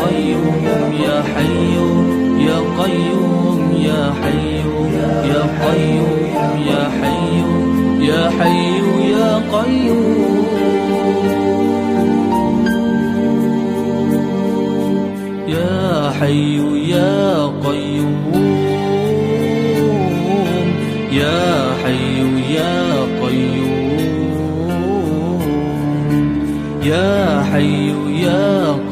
قيوم يا حي يا قيوم يا حي يا قيوم يا حي يا حي يا قيوم. يا حي يا قيوم يا حي يا قيوم. يا حي يا قيوم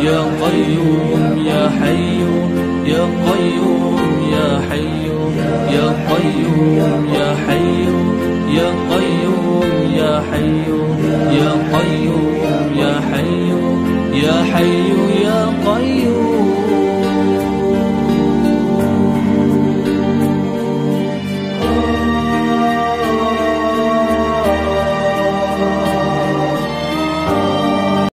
يا قيوم يا حي يا قيوم يا حي يا قيوم يا حي يا قيوم يا حي يا قيوم يا حي يا حي